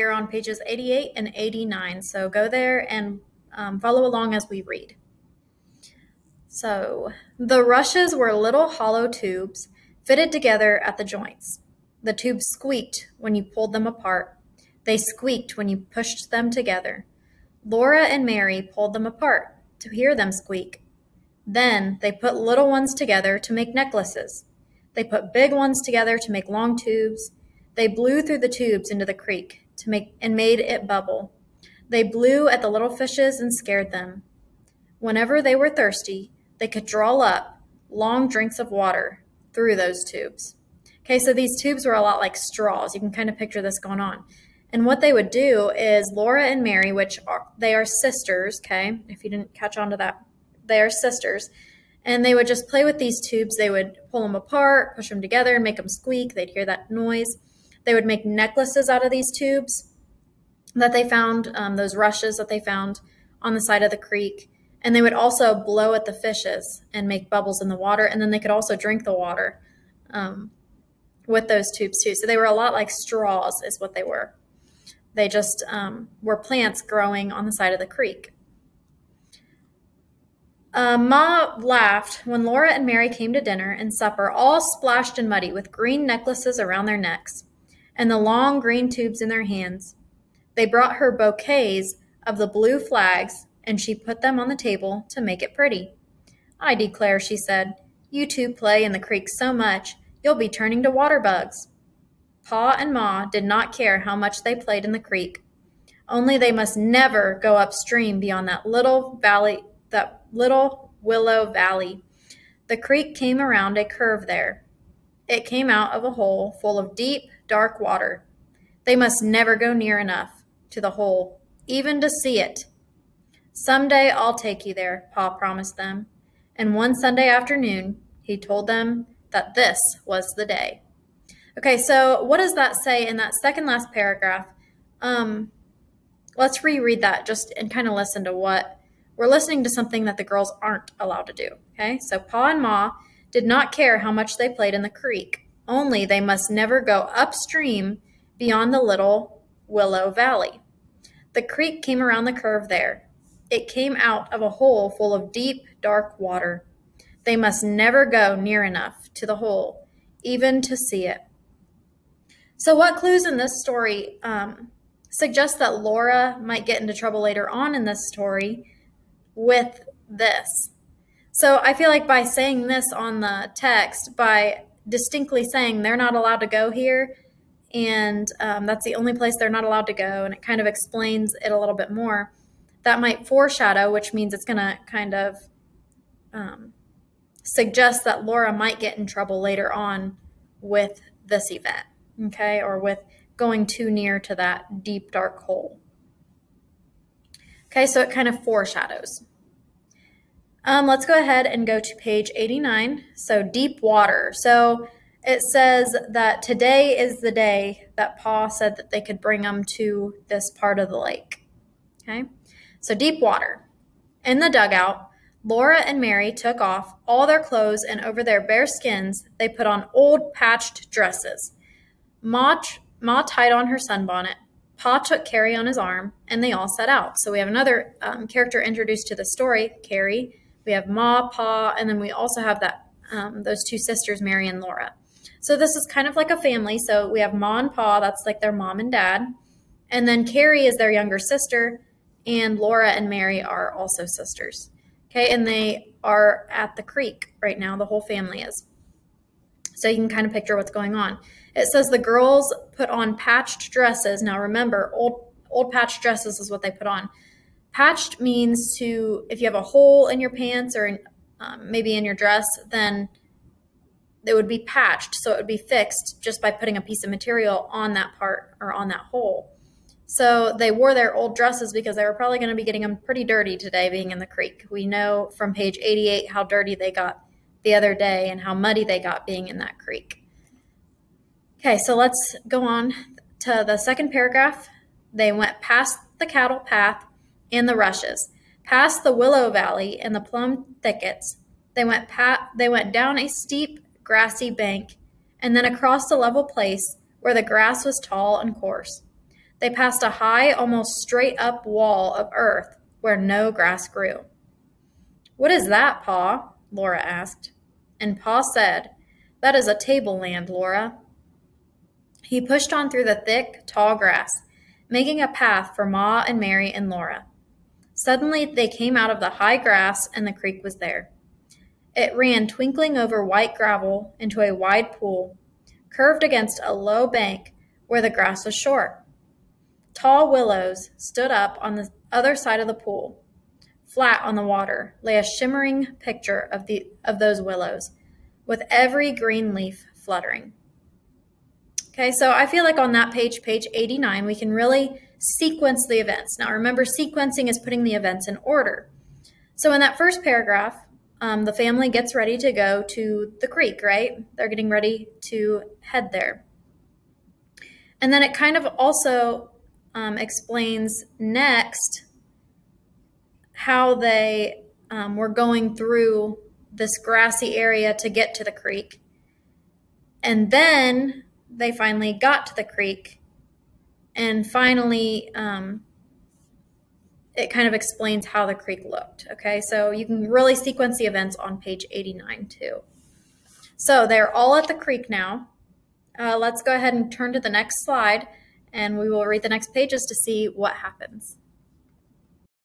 here on pages 88 and 89. So go there and um, follow along as we read. So the rushes were little hollow tubes fitted together at the joints. The tubes squeaked when you pulled them apart. They squeaked when you pushed them together. Laura and Mary pulled them apart to hear them squeak. Then they put little ones together to make necklaces. They put big ones together to make long tubes. They blew through the tubes into the creek to make and made it bubble. They blew at the little fishes and scared them. Whenever they were thirsty, they could draw up long drinks of water through those tubes. Okay, so these tubes were a lot like straws. You can kind of picture this going on. And what they would do is Laura and Mary, which are they are sisters, okay? If you didn't catch on to that, they are sisters. And they would just play with these tubes. They would pull them apart, push them together, make them squeak. They'd hear that noise. They would make necklaces out of these tubes that they found, um, those rushes that they found on the side of the creek. And they would also blow at the fishes and make bubbles in the water. And then they could also drink the water um, with those tubes too. So they were a lot like straws, is what they were. They just um, were plants growing on the side of the creek. Uh, Ma laughed when Laura and Mary came to dinner and supper, all splashed and muddy, with green necklaces around their necks and the long green tubes in their hands. They brought her bouquets of the blue flags, and she put them on the table to make it pretty. I declare, she said, you two play in the creek so much, you'll be turning to water bugs. Pa and Ma did not care how much they played in the creek, only they must never go upstream beyond that little valley, that little willow valley. The creek came around a curve there. It came out of a hole full of deep, dark water. They must never go near enough to the hole, even to see it. Some day I'll take you there, Pa promised them. And one Sunday afternoon, he told them that this was the day. Okay, so what does that say in that second last paragraph? Um, let's reread that just and kind of listen to what we're listening to something that the girls aren't allowed to do. Okay, so Pa and Ma did not care how much they played in the creek, only they must never go upstream beyond the little Willow Valley. The creek came around the curve there. It came out of a hole full of deep, dark water. They must never go near enough to the hole, even to see it. So, what clues in this story um, suggest that Laura might get into trouble later on in this story with this? So, I feel like by saying this on the text, by distinctly saying they're not allowed to go here, and um, that's the only place they're not allowed to go, and it kind of explains it a little bit more, that might foreshadow, which means it's going to kind of um, suggest that Laura might get in trouble later on with this event okay, or with going too near to that deep, dark hole. Okay, so it kind of foreshadows. Um, let's go ahead and go to page 89. So, deep water. So, it says that today is the day that Pa said that they could bring them to this part of the lake. Okay, so deep water. In the dugout, Laura and Mary took off all their clothes and over their bare skins, they put on old patched dresses. Ma, Ma tied on her sunbonnet. Pa took Carrie on his arm, and they all set out. So we have another um, character introduced to the story, Carrie. We have Ma, Pa, and then we also have that um, those two sisters, Mary and Laura. So this is kind of like a family. So we have Ma and Pa, that's like their mom and dad. And then Carrie is their younger sister, and Laura and Mary are also sisters. Okay, and they are at the creek right now, the whole family is. So you can kind of picture what's going on. It says the girls put on patched dresses. Now remember, old old patched dresses is what they put on. Patched means to if you have a hole in your pants or in, um, maybe in your dress, then it would be patched. So it would be fixed just by putting a piece of material on that part or on that hole. So they wore their old dresses because they were probably going to be getting them pretty dirty today being in the creek. We know from page 88 how dirty they got the other day and how muddy they got being in that creek. Okay, so let's go on to the second paragraph. They went past the cattle path and the rushes, past the willow valley and the plum thickets. They went pat they went down a steep grassy bank and then across a level place where the grass was tall and coarse. They passed a high, almost straight up wall of earth where no grass grew. What is that, Pa? Laura asked. And Pa said, That is a tableland, Laura. He pushed on through the thick, tall grass, making a path for Ma and Mary and Laura. Suddenly they came out of the high grass and the creek was there. It ran twinkling over white gravel into a wide pool, curved against a low bank where the grass was short. Tall willows stood up on the other side of the pool. Flat on the water lay a shimmering picture of, the, of those willows, with every green leaf fluttering. Okay, so I feel like on that page, page 89, we can really sequence the events. Now remember, sequencing is putting the events in order. So in that first paragraph, um, the family gets ready to go to the creek, right? They're getting ready to head there. And then it kind of also um, explains next how they um, were going through this grassy area to get to the creek. And then they finally got to the creek. And finally, um, it kind of explains how the creek looked. Okay, so you can really sequence the events on page 89 too. So they're all at the creek now. Uh, let's go ahead and turn to the next slide and we will read the next pages to see what happens.